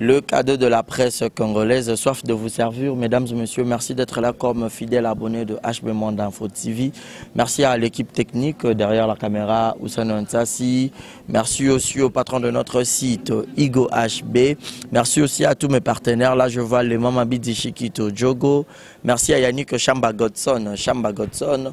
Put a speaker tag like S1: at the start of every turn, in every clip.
S1: Le
S2: cadeau de la presse congolaise, soif de vous servir. Mesdames et messieurs, merci d'être là comme fidèle abonné de HB Monde Info TV. Merci à l'équipe technique derrière la caméra, Oussane Merci aussi au patron de notre site, Igo HB. Merci aussi à tous mes partenaires. Là, je vois les Mama Shikito Jogo. Merci à Yannick Chamba Godson. Godson.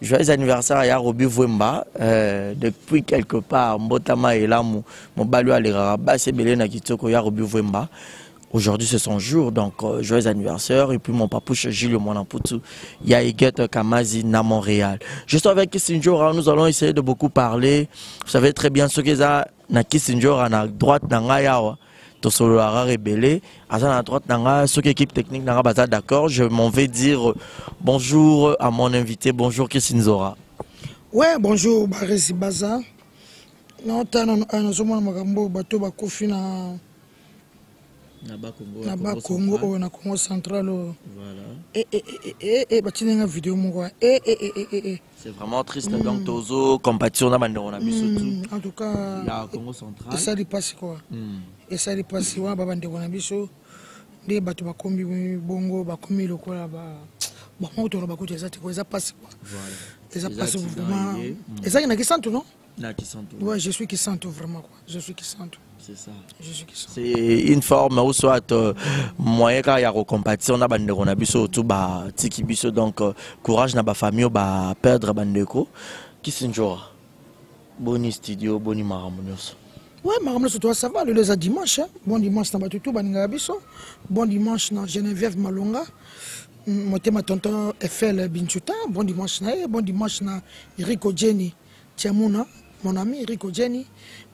S2: Joyeux anniversaire ya Roby Vwemba euh, depuis quelque part mbotama elamu mobali oyo alekaka basi ebele na kitoko ya Roby Vwemba Aujourd'hui, c'est son jour, donc euh, joyeux anniversaire. Et puis mon papouche Julio Mwanamputu, Yaïget Kamazi, na Montréal. Je suis avec Sinjora, nous allons essayer de beaucoup parler. Vous savez très bien ce que ça, na kisindjora na droite na ngai awa tosololaka rebele aza na droite na ngai soki équipe technique na ngai baza d'accord je m'en vais dire bonjour à mon invité bonjour kisindjora
S3: ouais bonjour baresi baza naotana nazomona makambo bato bakufi na na bakongo oyo na congo central oyo eh, eh, eh, batindi nga video moko
S2: c'est vraiment triste mm. donc tozo compatition na bandeko na biso mm, tout
S3: en tout cas
S2: ya congo central
S3: esali mpasi kua mm. esali mpasi wana babandeko na biso nde bato bakomi bongo bakomi lokola ba bango toloba kutu eza te ko eza mpasi kua eza mpasi vraiment ezaki na kisantu non Na Kisantu. Ouais, je suis Kisantu vraiment quoi. Je suis Kisantu.
S2: C'est ça.
S3: Je suis Kisantu.
S2: C'est une forme ou soit euh, moyen car ya recompatir na bandeko na biso tout ba tiki biso donc euh, courage na ba famille ba perdre bandeko. Kisinjora. Boni studio, boni makambo
S3: nyonso. Oui, Maram le Sotoa, ça va, le leza dimanche. Hein? Bon dimanche, dans Batutu, Baningabiso. Bon dimanche, dans Geneviève Malonga. Moté ma tonton FL Binchuta. Bon dimanche, na Bon dimanche, na Rico Jenny. Tiamuna, mon ami Rico Jenny,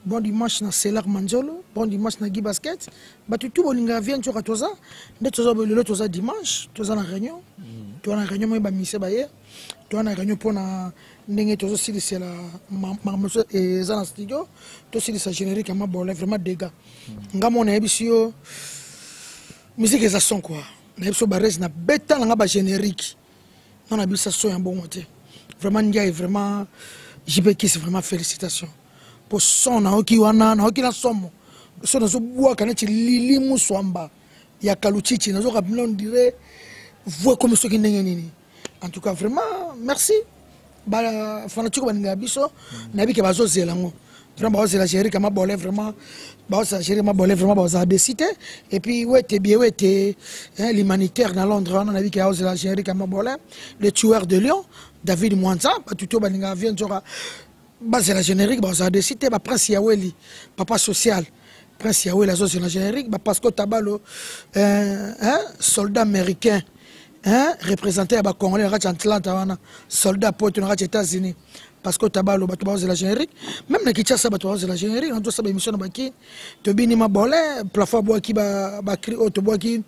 S3: bon dimanche na Selar Manzolo, bon dimanche na Guy Basket. Batu tout bolinga vient tsoka toza, nde toza bolelo toza dimanche, toza na réunion. Mm. Toza na réunion moye ba mise ba ye. Toza na réunion pona ndenge tozo silisa la marmoso eza na studio, to silisa générique ma bola vraiment dégâts. Mm. Nga mona yebisi yo musique eza son quoi. Na yebisi yo ba res na beta na nga ba générique. nga na bisa son ya bongo te vraiment ndiaye vraiment jibekisi vraiment félicitation mpo son nayoki wana nayoki na somo so nazobwaka neti lili muswamba ya kaluchichi nazoka bino ndire voix ekomi soki ndenge nini en tout cas vraiment merci ba fanatique balingaka biso mm. nayebi ke bazozela yango vraiment baozela géri kama bole vraiment baozela géri kama bole vraiment baozala desi te et puis wete bie wete l'humanitaire na londres wana nayebi ke aozela géri kama bole le tueur de lion david mwanza bato to balingaka vie nzoka bazela générique bazala desi te baprince ya weli papa social prince ya weli azozela générique bapasco tabalo euh, hein, soldat américain hein? représentant ya ba congolais na kati ya atlanta wana soldat poto na kati ya états-unis parce que tabalo bato bazozela générique même na kinshasa bato bazozela générique na tosala émission na baki tobini mabole plafo abwaki bacri oyo tobwaki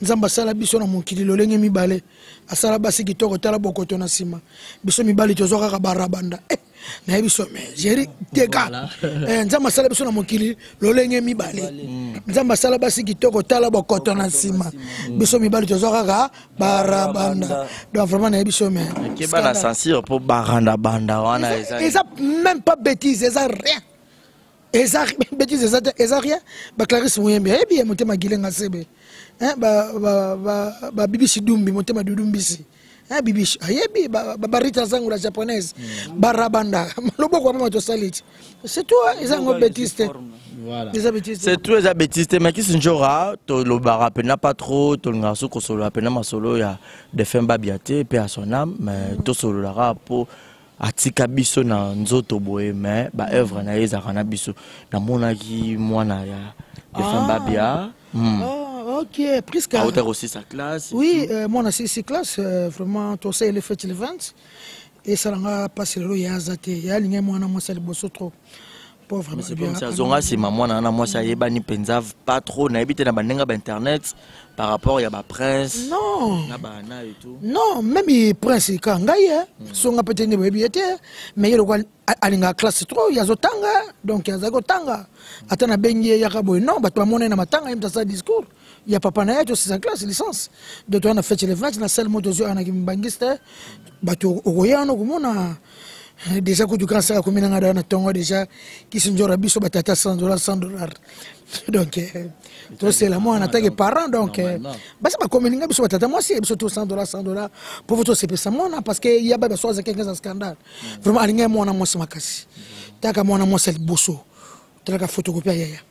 S3: nzambe asala biso na mokili lolenge mibale asala basi kitoko tala bokoto na nsima biso mibali tozwa kaka barabanda eh! nayebi biso me jeri teka eh, nzambe asala biso na mokili lolenge mibale nzambe asala basi kitoko tala bokoto na nsima biso mibali tozwa kaka barabanda donc vraiment nayebi biso me
S2: keba na censure mpo barandabanda wana
S3: eza même pas bétise eza rien eza betise eza te eza rien baclarise moyembi ayebi ye motema gilenga sebe babibisi dumbi motema dudumbisi bibishi ayebi babarita zangu la japonaise mm. barabanda loboko mama tosali ti c'est tout eza yango betise te
S2: c'est tout eza betise te makisi njora tolobaka mpena pas trop tolingaka so kosolola mpena masolo ya defunt babia te mpe ya son ame mais mm. tosololaka mpo atika biso na nzoto boye mais ba œuvre na ye ezalaka na biso namonaki mwana ya Stéphane ah. Babia mm.
S3: oh, ok
S2: Prisca auta kosisa classe
S3: oui euh, mwana sisi classe euh, vraiment tosaye le fete le 20 esalanga mpasi lelo ye aza te ye alingai mwana mwasi ya liboso trop pauvre
S2: azonga nsima mwana wana mwasi ayebani mpenza pas trop nayebi te na bandenge ba internet par rapport ya baprince
S3: non
S2: na bana et tout
S3: non meme prince ka ngai eh, hmm. songa peut-être nde boyebi ye te mais ye lokola alingaka classe trop ye azotanga donc azali kotanga ata nabengi ye yaka boye non bato bamona ye na matanga ye moto asala discours ya papa na ye to sixième classe licence de toya na fete elevage na sale moto ozoya na kimbangiste bato okoya wana okomona eh, deja kutu kansa ya komina nga na tongo deja kisinjora biso batata 100 dollar 100 dollar donc eh, tosela mwana atake parent donc eh, basi bakomeli nga biso batata mwasi ye biso to 100 dollar 100 dollar po fo tosepesa mwana parce que ya babi aso azaki ngai za scandale mm. vraiment alingai mwana mwasi makasi taka mwana mwasi ya liboso talaka photocopie ya yaya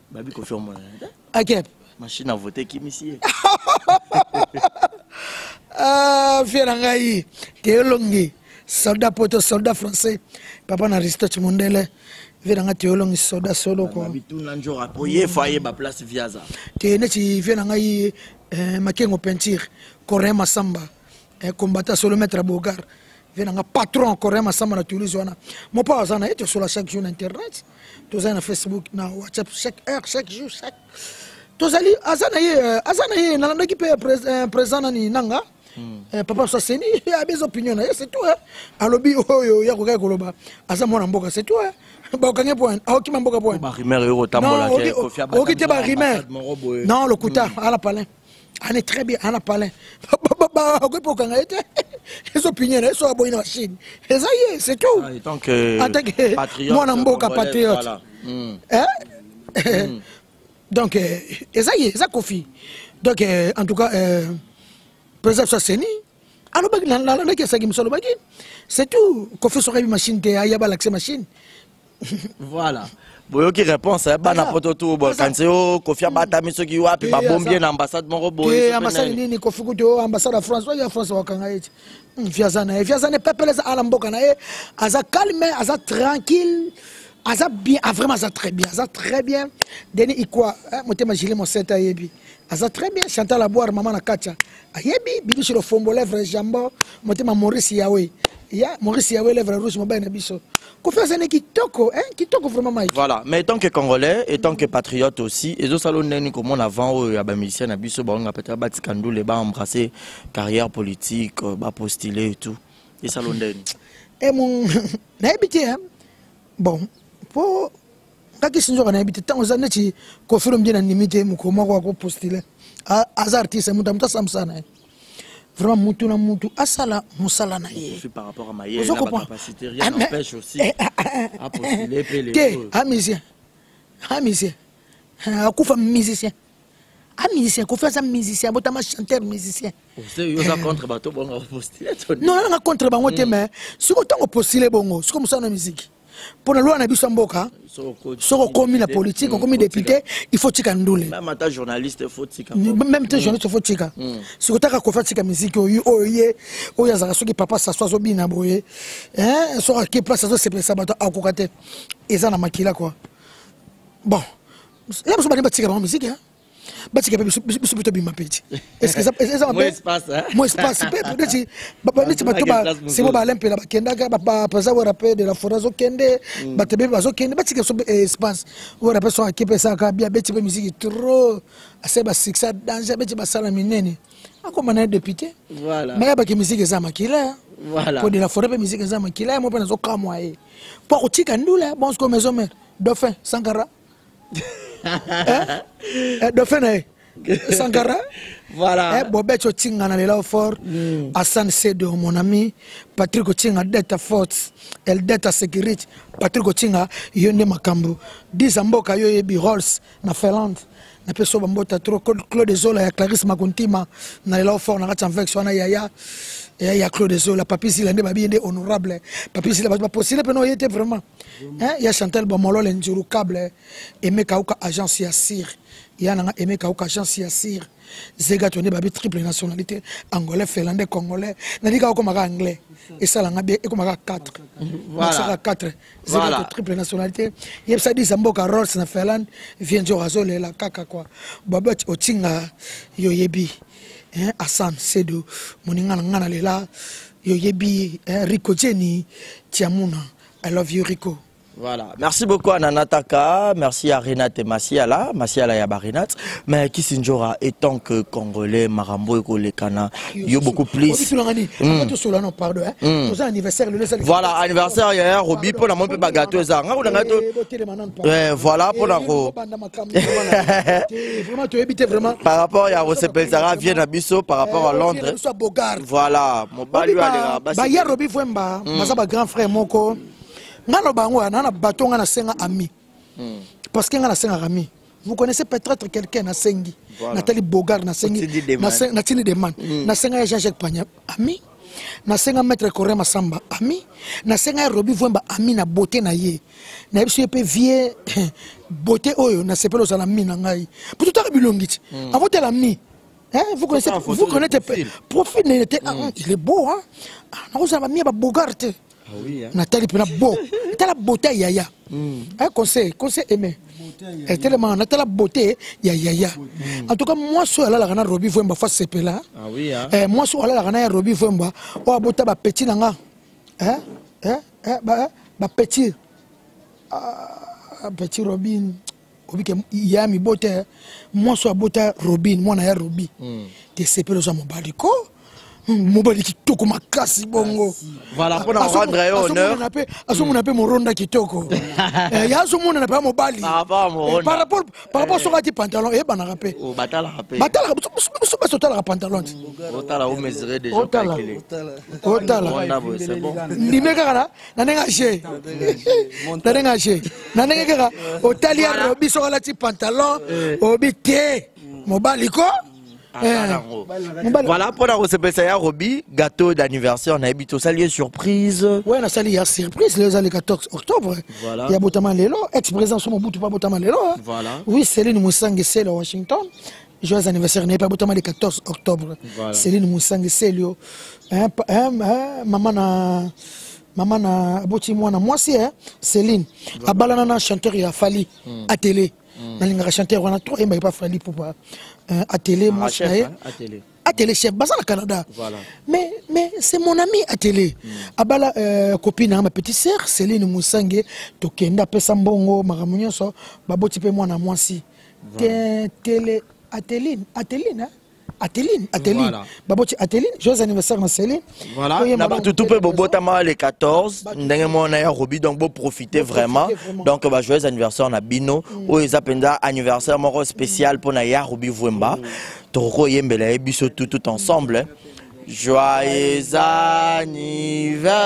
S2: babi kofi omona
S3: akep
S2: machine à voter kimisi ye
S3: ah, vie na ngai teolongi soldat poto soldat français papa na aristote mondele vie na ngai teolongi soldat solo
S2: koabituna njora po ye fo ayeba place viaza
S3: te neti vie na ngai eh, makengo peinture corin masamba eh, combattant solo maître bogar vie nanga patron corin masamba na toulouse wana mopa aza na ye tosola chaque jour na internet tozali na facebook na whatsapp chaque heure chaque jour chaque tozali aza na ye euh, aza na ye nalandaki mpe euh, présent euh, nani nanga hmm. eh, papa biso aseni abeza opinion na ye c'est tout alobi oyo ya kokaki koloba aza mwana mboka c'est tout baokange po aokima mboka
S2: po
S3: oki te barimer
S2: non
S3: lokuta ala palin ane très bien ana palin akoki kokanga ye te ezopiniana ye so aboyi na bachine eza ye c'est tout en tant que mwana mboka patriote
S2: hmm. eh?
S3: hmm. donc eza ye eza kofi donc en tout cas président biso aseni alobaki nalandaki asaki mosu alobaki c'est tout kofi soki ayebi machine te aya balakise machine
S2: voilà boyoki réponse eh, bana poto tu bokanisi yo kofi abatami soki wapi babombi ye na ambassade moko
S3: boyeambassade eh, nini kofi kutu oh, ambassade ya france oyo ya france wakanga ye ti hmm, fiaza na ye fiaza ne pepele eza ala mboka na ye aza calme aza tranquille aza bien ah, vraiment aza très bien aza très bien deni ikwa eh, motema gile mosete ayebi aza très bien chantal aboire mama na katia ayebi bibiso lofombo lèvre jambon motema maurice yawe ya maurice yawe lèvre rouge mobali na biso kofi azali kitoko hein? kitoko vraiment mike
S2: voilà mais tant que congolais et tant que patriote aussi ezosala ndeni komona avant oyo ya bamusicien na biso baonga peut-être batika ndule baembrasse carrière politique euh, bapostule et tout esala ndeni
S3: e eh, mon nayebi te hein? bon mpo nga kisinzoka nayebi te ntango eza neti kofilo mdie na ndimi te mokolo moko akopostile aza artiste moto moto asambisa na ye vraiment mutu na mutu asala mosala na ye te amusien amusien akufa musicien amusicien kofi aza musicien abotama chanteur musicien
S2: nonanga contre
S3: bango te mais soki otango postile bongo soki mosala na miziki mpo na lwa na biso ya mboka soki okomi na politike okomi depute il faut tika ndule
S2: meme te journaliste faut tika
S3: mm. mm. soki otaka kofi atika miziki oyo oyo ye oyo azalaka soki papa saso azobina boye soki ake place azosepelisa bato akoka te eza na makila kua bon ya biso bani batika bango miziki batika mpe biso mpe tobima mpe ti
S2: ezanga mpe
S3: mo espace mpe neti neti bato basimo
S2: baalain
S3: mpela bakendaka bapaza wera mpe de la fora azokende mm. bato ebebe bazokende batika biso mpe eh, espace wera mpe soki akepe esalaka bia beti mpe miziki trop asali basuccès danger abeti basala minene akoma na ye député me yabaki miziki eza makila mpo de la fora mpe miziki eza makila ye mo mpe nazokamwa ye mpo akotika ndula bonsko maison mare dauphin sankara eh, eh, dauphin na ye sankara
S2: voilà.
S3: eh, bobet otinga na lela fort mm. asan sedo mon ami patrick otinga deta fort el deta security patrick otinga yo nde makambo disa mboka yo oyebi rolls na finlande na pe so bambota trop claude zola ya clarisse makuntima na lela fort na kati ya vex wana yaya ya ya claude zola papi zila nde babiye nde honorable papi zila bato bapostile mpe noye te vraiment ya chantal bomolole nzuru cable eme kauka agence ya sire ya nanga eme kauka agence ya sire zega to nde babi triple nationalité angolais finlandais congolais nalika okomaka anglais esalanga bien ekomaka 4
S2: voilà.
S3: 4
S2: Voilà.
S3: triple nationalité yebisa disa mboka rolls na finlande vie nzoko azolela kaka kua baba otinga yo yebi hein, asan sedo moninga na nga na lela yo yebi hein, rico jeni tiamuna i love you rico
S2: Voilà. Merci beaucoup à Nanataka, merci à Renate Masiala, Masiala Yabarinat, mais Kissinjora, étant que Congolais, Marambo et Kolekana, yo beaucoup plus voilà anniversaire ya robi mpo na moi mpe bagato eza nga kuna ngai
S3: eh,
S2: voilà
S3: mpo na ko
S2: par rapport ya kosepelisaka vie na biso par rapport à
S3: eh, londres
S2: voilà mobali oyo alekaka basi
S3: baya robi vwemba hmm. baza bagrand frère moko nga loba yango wana na bato nga nasenga ami hmm. parce que nga nasengaka ami vous connaissez peut-être quelqu'un na sengi
S2: voilà.
S3: natali bogar
S2: na sengi
S3: na tini demande mm. na senga ya Jean-Jacques Panya ami na senga maître Correa Masamba ami na senga ya Robi Vwemba ami na beauté na ye na yebiso ye pe vie beauté oyo na sepelo za na mi na ngai pour tout à bilongi ti mm. avant la mi Hein, vous connaissez, vous connaissez
S2: profil.
S3: profil n'était, mm. il est beau, hein. Ah, on a mis à Bogart.
S2: Ah oui, hein?
S3: natali mpena bo tala bota ya yaya mm. eh, conseil conseil aimé etelema eh, natala bote ya yaya mm. en tout cas mwasi oyo alalaka na robi vwemba fa sepela
S2: ah, oui, hein?
S3: eh, mwasi oyo alalaka na ya robi vwemba oyo abota bapeti na nga eh? Eh? Eh? bapeti ba ah, petit robin obike ya mibota ya mwasi abota robin mwana ya robi mm. tesepele oza mobali ko hmm, mobali kitoko makasi bongo
S2: voilà mpo na rendre ye honneur mpe
S3: azomona mpe moronda kitoko eh, ye azomonana mpe mobali eh, par rapport eh. soki ati pantalon eyebanaka mpe
S2: oh,
S3: batalaka biso basi otalaka pantalon ti
S2: otala
S3: ndime kaka na na ndenge age na ndenge age na ndenge kaka otali ya robi soki alati pantalon eh. obi te mobali ko ah, eh.
S2: voilà mpo na kosepelisa ya robi gâteau d'anniversaire nayebi tosali ye surprise
S3: we nasali ya surprise lelo ezali 14 octobre ya botama lelo ex président so mobutu mpo abotama lelo oui celine mosangi sele washington joyeux anniversaire nayebi abotama le 14 octobre
S2: voilà.
S3: celine mosangi selio hein, hein, hein, mama na mama na aboti mwana mwasi eh? celine voilà. abalana na chanteur ya fali mm. atele mm. nalingaka chanteur wana trop yemba epa fali pupa euh, atele ah, mwasi na ye atele chef baza na canada
S2: voilà.
S3: mais, mais c'est mon ami atele mm. abala euh, copine na ma petite sœur celine mosange tokenda apesa mbongo makambo nyonso baboti mpe mwana mwasi tele ateline ateline hein? Adeline, Adeline.
S2: Voilà.
S3: Baboti Adeline, joyeux anniversaire ma Céline.
S2: Voilà, na ba
S3: tutu
S2: pe
S3: bobota
S2: ma le 14, ndenge mo na ya Roby donc bo profiter vraiment. Donc ba joyeux anniversaire na bino, mm. oyo eza penza anniversaire moko spécial pona ya Roby Vuemba. Mm. Toko yembela ye biso tout tout ensemble. Hein. Joyeux anniversaire.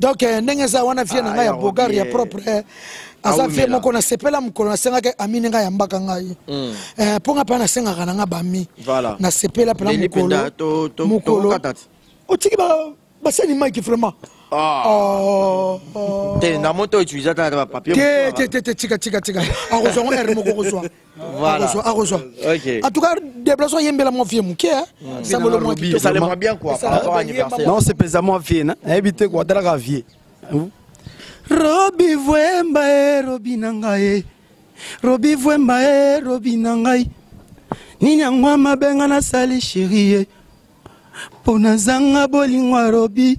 S2: donc
S3: eh, ndenge eza wana vie na ngai ya
S2: ah,
S3: bogar ya propre eh, aza vie moko nasepela mokolo nasengaki amini ngai yambaka ngai hmm. eh, mpo ngai mpe nasengaka na ngai bami nasepela mpena mokolo otiki basani mike vraiment
S2: ah.
S3: oh, oh.
S2: te na moto utilisataka papier
S3: te te te tika tika tika akozwa ngo r moko kozwa
S2: Voilà.
S3: Akozwa, akozwa.
S2: Ok.
S3: En tout cas, déplacement yembela mon vieux muke. hein. Sambolo mwa kitoko.
S2: Ça l'aimerait bien quoi par rapport à l'anniversaire.
S4: Non, c'est pesa mwa vie na. Nayebi te kwa talaka vie. Robi Vwemba e Robi na ngai Robi Vwemba e Robi na ngai Nini yango ya mabe nga nasali sheri ye Mpo nazanga bolingo ya Robi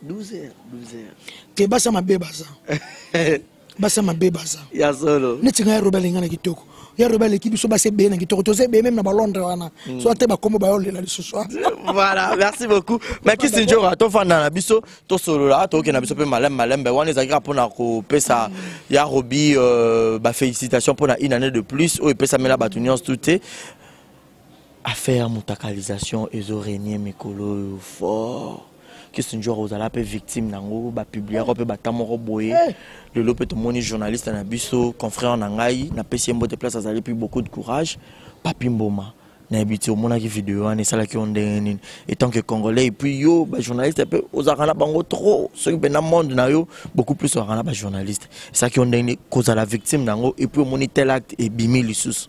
S2: 12 heures 12 heures
S3: te basa mabe baza basa mabe baza
S2: ya solo
S3: neti ngai robe alinga na kitoko ya robe aleki biso basa ebeye na kitoko toza ebeye meme na balondre wana hmm. so ate bakombo bayolela lisusu
S2: voilà merci beaucoup mais kisi njora tofanda na biso tosolola tookenda biso mpe malembe malembe wana ezalaki kaka mpona kopesa hmm. ya robi euh, bafélicitation mpona une année de plus oyo epesamela bato nyonso tu te affaire mutakalisation ezo renie mikolo oyo fort kisinjor ozala mpe victime nango bapubliaka mpe bata moko boye eh. lelo mpe tomoni journaliste na biso confrère na ngai napesi ye mbote place azali mpe beaucoup de courage papi mboma nayebi te omonaki video wana esalaki yo ndenge nini etant que congolais epuis yo bajournaliste mpe ozalaka na bango trop soki mpe na monde na yo beaucoup plus ozalaka na bajournaliste esalaki yo ndenge nini kozala victime na yango epuis omoni tel acte ebimi lisusu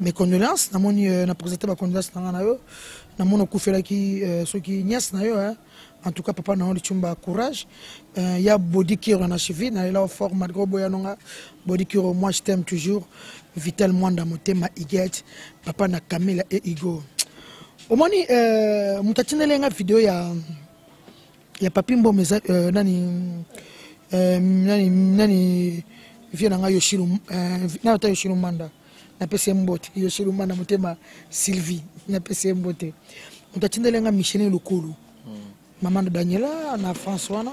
S3: mes condoléances namoni euh, na présente ba condoléances na nga na yo namoni okufelaki euh, soki nièce na yo hein. en tout cas papa na yo lichumba courage euh, ya body kiro na suivi nalela fort malgré oboya nonga body kiro moi je t'aime toujours vital mwanda motema igete papa na camila et igo omoni euh, moto atindeli nga video ya ya papi mboma eza euh, nani euh, nani nani vie na ngai yoshilu euh, nani ata yoshilu manda napesi ye mbote yoshilu manda motema sylvie napesi ye mbote moto atindeli ngai michene lokolo hmm. mama na daniela na france wana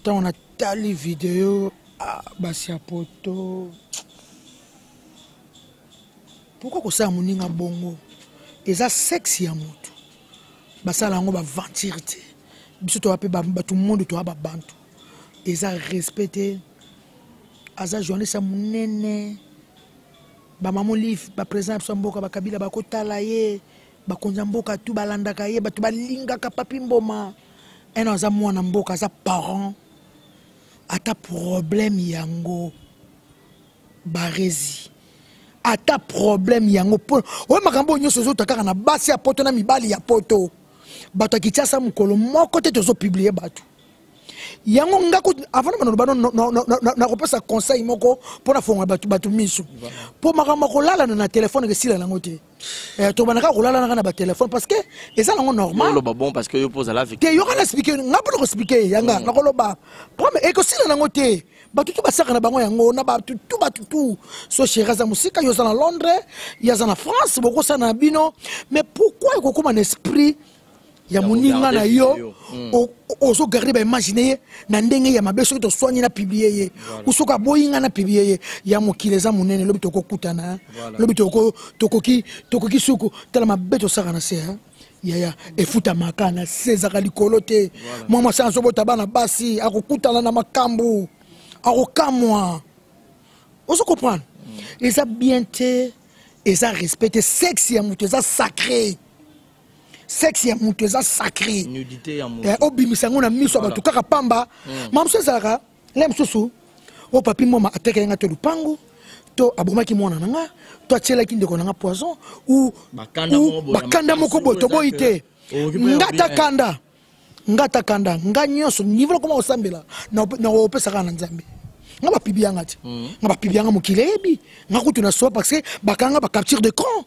S3: ntango natali video ah, basi ya poto pourkoi kosala moninga bongo eza sexe ya motu basala yango baventure te biso toya mpe bato mondo toya babantu eza respect te aza journaliste ya monene bamama olive baprésident ya biso ya mboka bakabila bakotala ye bakonzi ya mboka tu balandaka ye bato balingaka papi mboma eno aza mwana mboka aza parent ata problème yango barezi ata problème yango po oyo makambo oyo nyonso ozota kaka na basi ya poto na mibali ya poto bato ya kitiasa mokolo moko te tozopiblie bato yango nga kutu avant na maloba nakopesa conseil moko mpo na fongola bato miso mpo makambo ya kolalana na telefone esilana yango te Eh, tobanda kaka kolala nanga na batelefone parce que eza nango normaloloba bon parce que yo mpo ozala te yoka na explike nga mpo nakoexplike yanga mm. nakoloba pome ekosila nango te bato tu basaka na bango yango na bato tu bato tu so chéri aza mosika yo oza na londres ye aza na france bokosana na bino mais pourquoi ekokóma na esprit ya moninga na yo mm. ozo garde baimage na ye na ndenge ya mabe soki toswani na publie ye ou soki aboyi ngai na publie ye ya mokili eza monene lobi tokokutana lobi tokoki suku tala mabe tosaka na se yaya efutamaka na se ezaka likolo te mwa mwasi azobota bana basi akokutana na makambo akokamwa ozo comprendre mm. eza bien te eza respecte sexe ya moto eza sacré sexe ya mutu eza sacré nudité ya mutu eh, obimisa yango na miso ya bato kaka pamba mm. ma mosusu ezalaka le mosusu o papi mama atekeli nga te lupangu to abomaki mwana na nga to atielaki ndeko na nga poison ou bakanda moko boye toboyi te ngata kanda ngata kanda nga nyonso niveau lokoma kosambela nakopesaka na nzambe nga bapibi yanga te mm. nga bapibi yanga mokili eyebi nga kutu na soa parce que bakanga bacapture de camp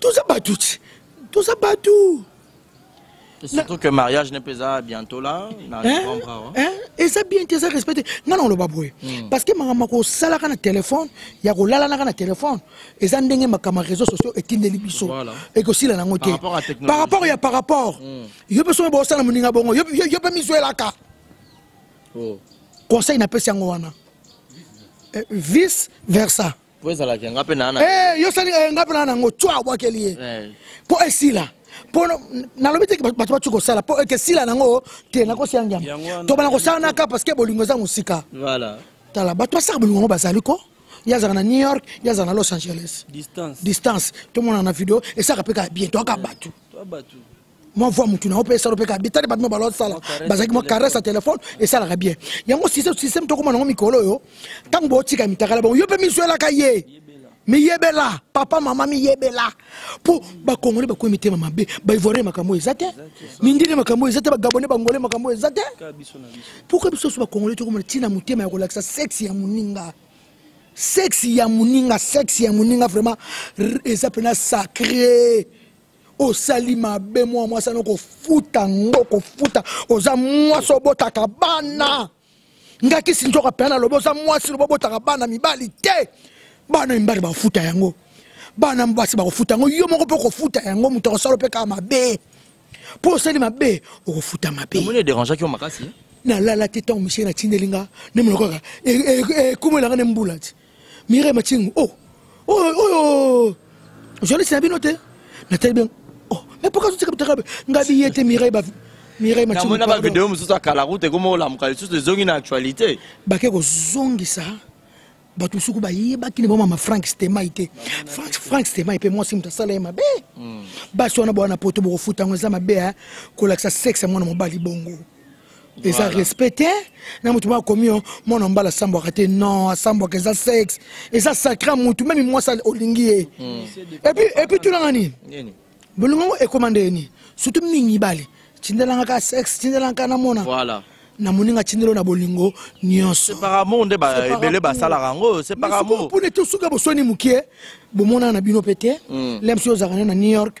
S3: toza bato ti toza bato
S2: surtout que mariage ne peut eza bientôt là na novembre awa hein? hein?
S3: eza bien te eza respecte nga na oloba boye hmm. parce que makambo makosalaka na telefone ya kolalanaka na telefone eza ndenge makambo ya réseau sociaux etindeli biso ekosila nango te par rapport ya par rapport hmm. yo mpe soki bosala moninga bongo yo mpe mizwelaka oh. conseil napesi yango wana eh, vice versa po ezalaka yanga mpe naa eh, yo osali yanga mpe naa nango cwa obwakeli ye mpo eh. esila mpo nalobi te bato bati kosala mpo eke sila nango te nakosia ngiama to bana kosala naka parce que bolingo eza mosika tala bato basaka bolingo yango bazali ko ye azalaka na new york ye azalaka na los angeles distance tomonana na video esaka mpe kaka bientôt aka bato mwa voi motu na yo mpe esala mpe kaka bitali bato mio balosala bazalaki mwa caresse ya telefone esalaka bien yango systeme tokoma nango mikolo oyo ntango bootika mitakala bongo yo mpe mizwelaka ye miyebela papa mama miyebela mpo bakongole bakomi mitema mabe baivoirien makambo eza te mindele makambo eza te bagabone bangole makambo eza te pourkui biso so bakongole tokomona ntina motema ya kolakisa sexe ya moninga sexe ya moninga sexe ya moninga vraiment eza mpena sacre osali mabe mwa mwasi ano kofuta ngo kofuta oza mwasi obotaka bana nga kisi nzoka pena nalobi oza mwasi lobi obotaka bana mibali te bana mibali bakofuta yango bana basi bakofuta yango yo moko mpe okofuta yango moto akosala mpe kaka mabe mpo osali mabe okofuta mabe nalalaki ntango misie natindeli nga nde monoko kaka ekumela nga nde mbula ti mire machingu o oh, oyo oh, oyo oh, journaliste na bino te natali bien oh mais pourquoi totika botaka nga biye te mire ba mire
S2: machingu na ba video mosusu ya kala route ekoma olamuka lisusu ezongi na actualité
S3: bake kozongisa bato mosuku bayebaki na bamama frank stemai te frank stemai mpe mwasi moto asala ye mabe hmm. basi wana bwana poto bokofuta yango eza mabe kolakisa sexe ya mwana mobali bongo eza respect te na moto moko akomi yo mwana mobali asambwaka te non asambwaka eza sexe eza sacre ya motu meme mwasi olingi ye hmm. epuis tunanga nini bolingo yango ekoma ndeye nini surtout mingi mibali tindelanga ka sexe tindelanga ka namona
S2: voilà.
S3: na moninga atindelo na bolingo nyonso
S2: par amour nde ebele basalaka yango c'est par amour
S3: mpona te soki bosoni mokie bomonana na bino mpe te hmm. lemsi ozalaka ne na new york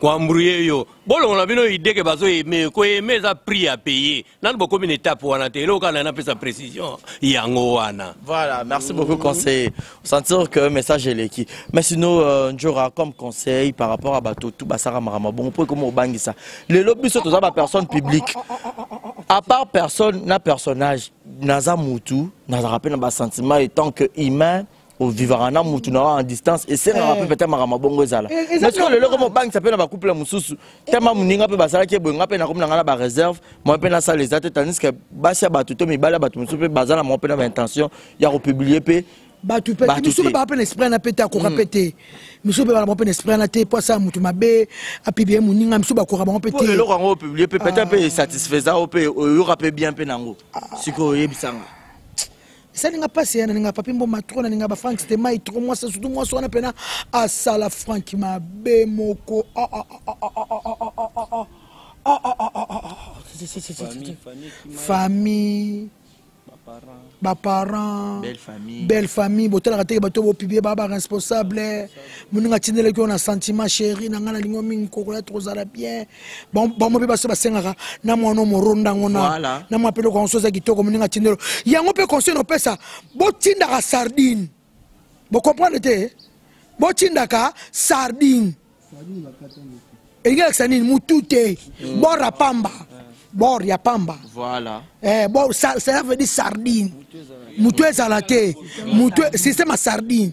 S3: koambrouye yo bolongola bino
S5: idee ke bazo aime ko aime eza prix ya paye nanu bokomi na etape wana te eloko kana napesa précision yango wana
S2: voilà merci beaucoup conseiller sentir que message eleki mais sinon euh, njora comme conseil par rapport à bato tout basaka makambo bongo mpo ekoma obangisa lelo biso toza bapersonne publique à part personne na personnage naza mutu nazalaka mpe na basentiment etant que humain ovivaka na mutu na en distance esengaka mpe eh. ata makambo bongo ezala parceke lelo koma obangisa mpe na bacouple mosusu tema moninga mpe bazalaki eboye nga mpe nakomi na ngai na bareserve moi mpe nasala eza te tandis que basi ya bato to mibali ya bato mosusu mpe baza na moi mpe na baintention ya
S3: kopublie mpe
S2: bato
S3: mpe
S2: misusu
S3: mpe baa mpe na esprit wana mpe te akoka hmm. mpe te misusu mpe bana bango mpe na esprit wana te mpo asala moto mabe apiblie moninga misusu bakoka bango mpe te
S2: eloko yango opiblie mpe peta mpe ah. esatisfaisa o mpe oyoka mpe bien mpe na yango ah. sikoyo oyebisanga
S3: esali nga mpasi ya nalinga papi mboma tro nalinga ba frank stemai tro mwasi sutu mwasi wana mpena asala frank mabe moko famille baparent
S2: belle famille
S3: botalaka teke bato bopibie baa baresponsable moninga atindelaki yo na sentiment chéri na ngai nalingi yo mingi kokola tokozala bien bango mpe baso basengaka na mwana moronda
S2: yango
S3: na na mwa mpeloko yango so eza kitoko moninga atindelo yango mpe conseil nopesa botindaka sardine bocomprendre te botindaka sardine elingi alakisa nini motu te mm. bor ya pamba bor ya pamba eh, bor cela veut dire sardine motu ezala te motu système ya sardine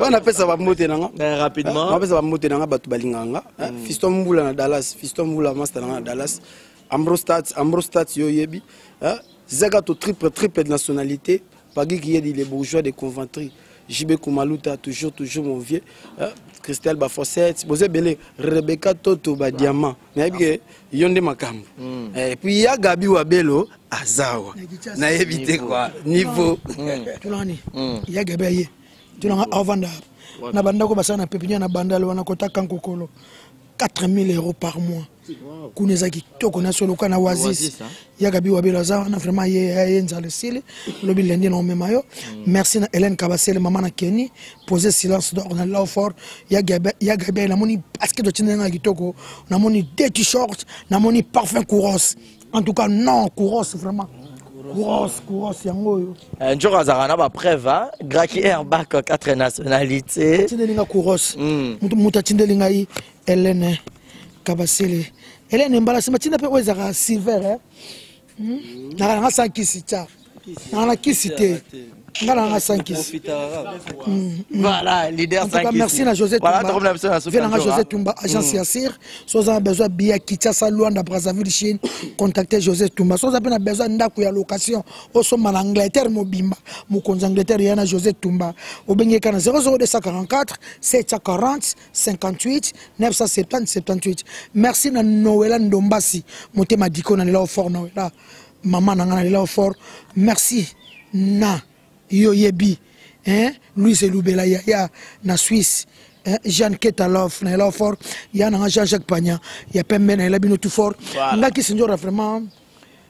S3: oyo
S6: napesa bambote na nga
S2: eh, rapidement
S6: napesa bambote na nga bato balingaka nga eh, hmm. fiston mbula na dallas fiston mbula master na nga na dallas ambrostat ambrostat yo oyebi eh, zaka to triple triple de nationalité pagi kiyedi les bourgeois de conventry jibe kumaluta toujours toujours mon vieux christelle bafoset boza ebele rebecca toto badiamant nayebi ke yo nde makambo mm. eh, epuis ya gabi wa belo azawa nayebi te kua niveau
S3: tulani mm. ya gabi aye tulanga avanda na bandako basala na pepiniere na bandal wana kota kankokolo 4000 euros par mois kuna eza kitoko na soloka na
S2: oasis ya
S3: gabi wabelo aza wana vraiment ye ye nzala esili lobi lendi na omema yo mm. merci na hélène kabasele mama na keni pose silence donc na love fort ya gabi namoni basket otindi nanga kitoko namoni deti short namoni parfum couros en tout cas non couros vraiment Grosse, grosse, yango oyo.
S2: Eh, Njoko azalaka na bapreuve, hein? Graki Air Back, quatre
S3: nationalités. Tindelinga Kouros.
S2: Mm.
S3: Mutu atindeli ngai Hélène. kabasele elene mbala nsima ntina mpe oyo ezalaka silver eh? hmm? naka nanga sa nkisi tya naka na kisi te nga na nanga sa nkisi entouka merci na josé vie nanga josé tumba agence ya sir so oza na besoin biya kinshasa luanda brazzaville chine contacte josé tumba so oza mpe na besoin ndako ya location osomba na angleterre mobimba mokonzi angleterre ya na josé tumba obengeka na 00244 740 58 970 78 merci na noela ndombasi motema diko na lela yo fort noela mama na ngai na lela yo fort merci na yo yebi eh? louise elubela yaya na suisse eh? jeanne ketalof na lela yo fort ya na ngai jean jacques pagna ya pembe na lela bino tout fort
S2: voilà.
S3: nga kisinjora vraiment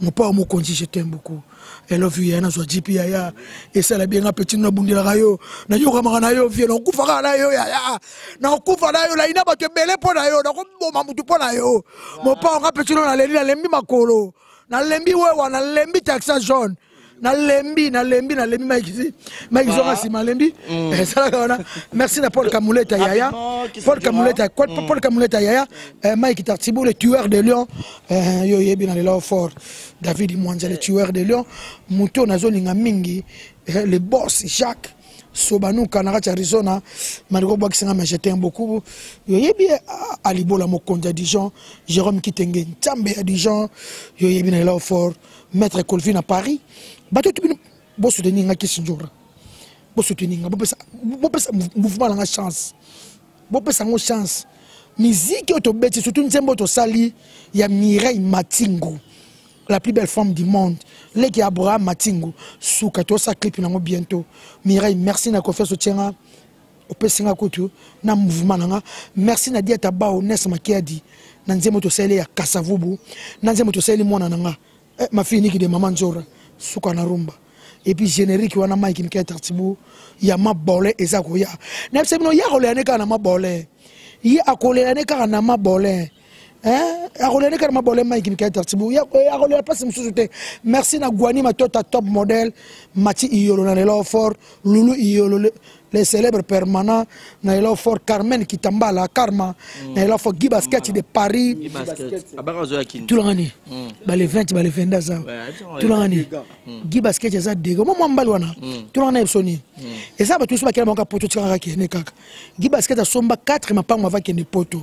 S3: mopao mokonzi je t'aime beaucoup i love you yaya nazwa jipi yaya esala bien nga petit nabundelaka yo nayokamaka na yo vie nakokufaka na yo yaya nakokufa na yo layina bato ebele mpo na yo nakoboma motu mpo na yo mopao nga petit no naleli nalembi makolo nalembi wewa nalembi taxa jaune nalembi nalembi nalembi maikisi maikisi zonga nsima alembi mm. eh, esalaka wana merci na paul kamuleta yaya paul kamuleta mm. paul kamuleta yaya eh, mike tartibu le tueur de lion eh, yo oyebi na lelo fort david mwanza le tueur de lion moto nazolinga mingi le boss jacques sobanuka na kati ya arizona maliko obwakisi nga majete bokubu yoyebi ah, alibola mokonzi ya dijon jérôme kitenge nzambe ya dijon yoyebi na elao fort maître colvi na paris bato to bino bosoutenir nga kisindjora bosoutenir nga bopesa mouvement na nga chance bopesa yango chance miziki oyo tobeti surtout nzembo oyo tosali ya mireille matingo la plus belle femme du monde leki ya abraham matingo suka tosa clip nango bientôt mireille merci na confiance otienga opesi nga kutu na mouvement na nga merci na diata bao nes makiadi na nzembo tosaleli ya kasavubu na nzembo tosaleli mwana na nga eh, mafille niki de mama nzora suka na rumba epuis générique wana mike mike tartibu ya mabole eza koya na bisa bino ye akolela ne kaka na mabole ye akolela ne kaka na mabole Eh, akolela kaka mabolema maiki mikaeta tibu akolela eh, mpasi mosusu te merci na guani matota top model mati iyolo na lelo fort lulu iyolo le célèbre permanent na lelo fort carmen kitambala karma mm. na lelo fort guy basket de paris tulangani mm. bale 20 bale 22 aza tulangani mm. guy basket eza dega mwa mwa mbali wana tulangani na biso nini eza bato biso bakela bango ka poto tikaka kende kaka guy basket asomba 4 mapango ava kende poto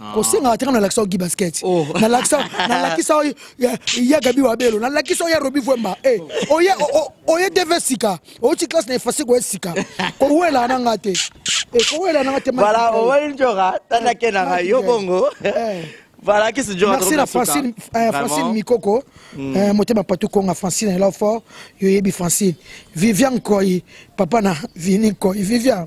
S2: Ah.
S3: kosengaka te kaka nalakisa yo gi basket
S2: oh.
S3: nalakisa yo ya gabi wabelo nalakisa yo ya robi vwemba eh, oye oye deve sika outi classe na efase koye sika kowela na nga te eh, kowela na nga te
S2: voilà oweli njoka tanake na nga yo bongo
S3: eh.
S2: Voilà, qu'est-ce que
S3: Merci la Francine, euh, Francine Mikoko, mm. euh, motema patou konga Francine et là fort, yo yebi Francine. Vivian Koi, papa na Vini Koi, Vivian.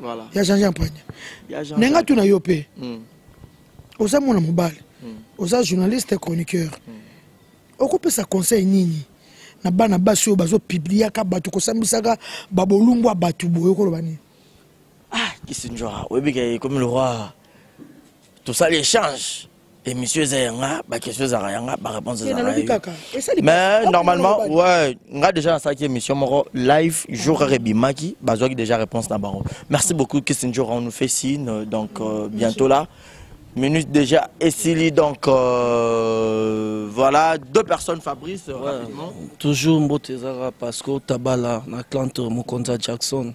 S2: voilà.
S3: ya jean jean
S2: panya me
S3: nga tuna yo mpe
S2: mm.
S3: oza mwana mobali mm. oza journaliste chroniqueur mm. okopesa conseil nini na bana basi oyo bazopibliaka bato kosambisaka babolumbu ya bato boye okoloba nini
S2: ah kisinjwa oyebi ke ekomi loroi tosali échange émission eza ya nga baquestion ezalaka ya nga
S3: baréponse
S2: ezalaka mais normalement ouais nga déjà nasalaki émission moko live jour kaka ebimaki bazwaki déjà réponse na bango merci beaucoup kissinger on nous fait signe euh, donc euh, bientôt là minute déjà esili donc euh, voilà deux personnes fabrice ouais. rapidement
S7: toujours mbote ezalaka pasco tabala na clant mokonza jackson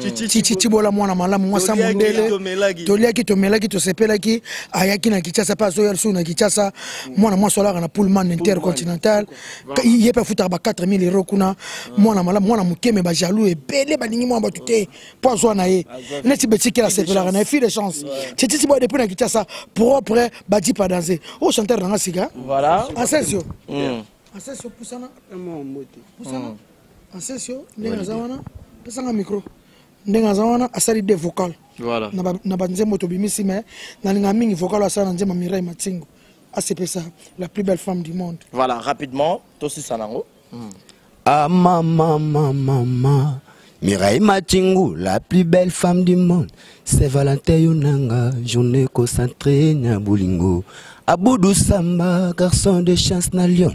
S3: titi tibola mwana malamu mwasa mondele toliaki tomelaki tosepelaki ayaki na kinshasa mpe azoya lisusu na kinshasa mwana mwasi alaka na pullman intercontinental ye mpe afutaka ba 4000 euro kuna mwana malamu mwana moke me bajalou ebele balingi mwana bato te mpo azwa na ye neti betikela asepelaka na ye fille de chance titi tibola depuis na kinshasa propre badipa danse o oh, chanteur nanga sika
S2: asesio
S3: asesio pusana pusana asesio ndenge aza wana pesanga micro ndenge aza wana asali de vocal
S2: voilà.
S3: na banzembo tobimisi me nalinga mingi vocal asala na nzembo mirai matingo asepesa la plus belle femme du monde
S2: voilà rapidement tosisa nango mm.
S6: ah mama mama mama Mireille Matingu, la plus belle femme du monde. C'est Valentin Yonanga, journée concentrée na Bolingo. Aboudou Samba, garçon de chance na Lyon.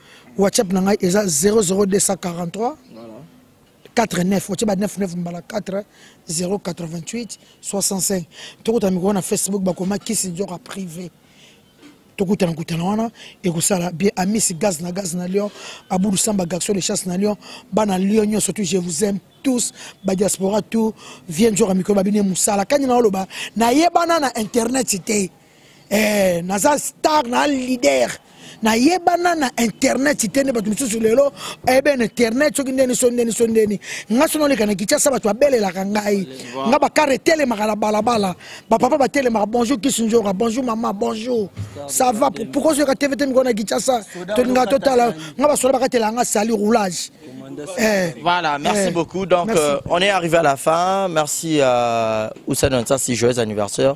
S3: whatsapp na ngai eza 00243 49 otie ba 99 mbala 4 088 65 tokutana mikolo na facebook bakoma kisi nzoka privé tokutana kutana wana ekosala bien amisi gaz na gaz na lion abudu samba garçon de chasse na lion bana lion nyonso tu je vous aime tous badiaspora tout vie nzoka mikolo babini mosala kani na oloba nayebana na internet te eh, naza star na leader nayebana na internet te nde bato mosusu lelo ayebe eh na internet soki ndeni so ndeni so ndeni nga soki noleka na kinshasa bato babelelaka ngai nga bakare etelemaka na balabala bapapa batelemaka bonjour kisinjora bonjour mama bonjour ça va pourquoi ozoyoka tv te mikolo na kinshasa tolinga totala nga basoda bakatelaka nga sali roulage Eh,
S2: voilà, merci
S3: eh,
S2: beaucoup. Donc,
S3: merci.
S2: Euh, on est arrivé à la fin. Merci à Oussane Ansassi, joyeux anniversaire.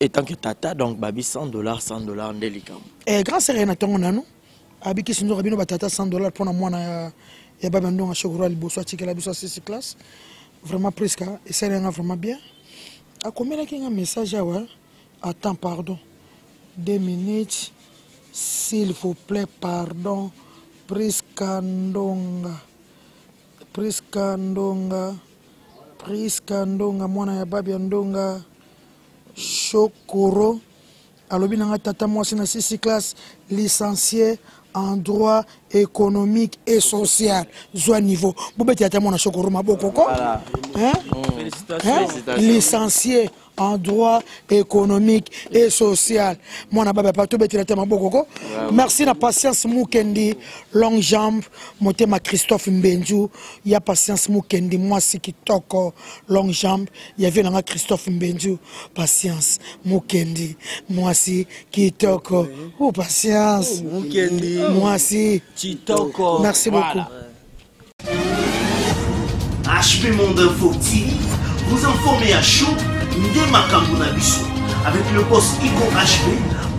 S2: etant que tata donc babi 100 dollars 100 dollars nde likambo
S3: eh, grand sere na ntongo nanu abikisi nzoka bino batata 100 dollars mpo na mwana ya, ya babi andonga shokura liboso atikela biso asisi classe vraiment prisca esali yanga vraiment bien akomelaki nga message awa attends pardon deux minutes s'il vous plaît pardon prisca ndonga Prisca Ndonga Prisca Ndonga mwana ya Babia Ndonga Shokoro alobi na nga tata mwasi na sisi classe licencie en droit économique et social zwa niveau bobetela ata mwana sokoro maboko ko licencie en droit économique et social mwana baba pa tobetela te maboko ko merci na patience mukendi long jambe motema christophe mbenju ya patience mukendi mwasi kitoko long jambe ya vie nanga christophe mbenju patience mukendi mwasi kitoko ou patience
S7: mukendi
S3: mwasi
S7: kitoko
S3: merci beaucoup voilà.
S1: HP Monde Info TV, vous informez à chaud nde makambo na biso avec le boss Ico HP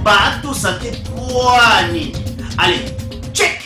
S1: bato sate kwani allez